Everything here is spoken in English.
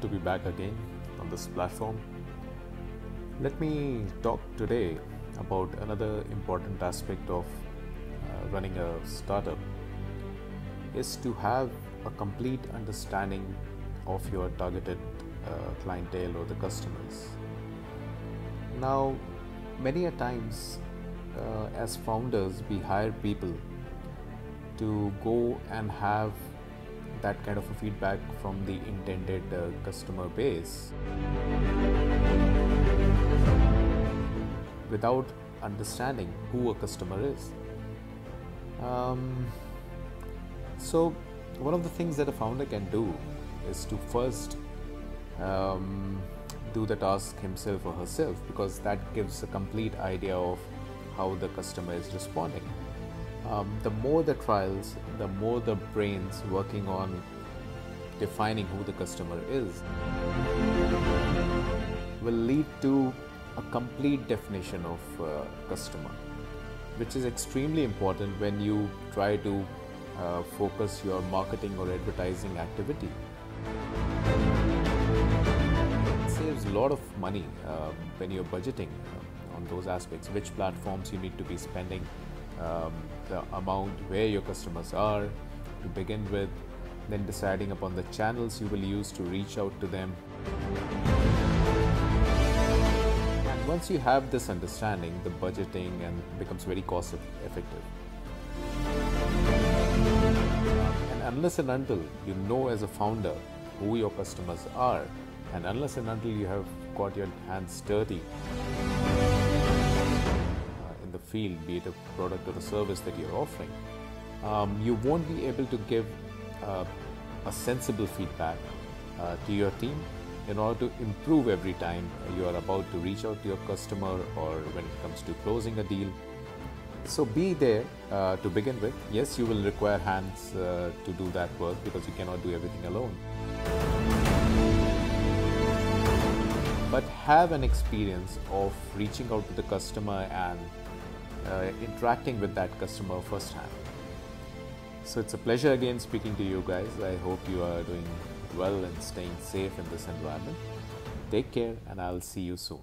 to be back again on this platform. Let me talk today about another important aspect of uh, running a startup is to have a complete understanding of your targeted uh, clientele or the customers. Now, many a times uh, as founders, we hire people to go and have that kind of a feedback from the intended uh, customer base without understanding who a customer is. Um, so, one of the things that a founder can do is to first um, do the task himself or herself because that gives a complete idea of how the customer is responding. Um, the more the trials, the more the brains working on defining who the customer is will lead to a complete definition of uh, customer, which is extremely important when you try to uh, focus your marketing or advertising activity. It saves a lot of money uh, when you're budgeting uh, on those aspects, which platforms you need to be spending um, the amount, where your customers are to begin with, then deciding upon the channels you will use to reach out to them. And once you have this understanding, the budgeting and becomes very cost effective. And unless and until you know as a founder who your customers are, and unless and until you have got your hands dirty field, be it a product or a service that you're offering, um, you won't be able to give uh, a sensible feedback uh, to your team in order to improve every time you are about to reach out to your customer or when it comes to closing a deal. So be there uh, to begin with. Yes, you will require hands uh, to do that work because you cannot do everything alone. But have an experience of reaching out to the customer and uh, interacting with that customer firsthand. So it's a pleasure again speaking to you guys. I hope you are doing well and staying safe in this environment. Take care, and I'll see you soon.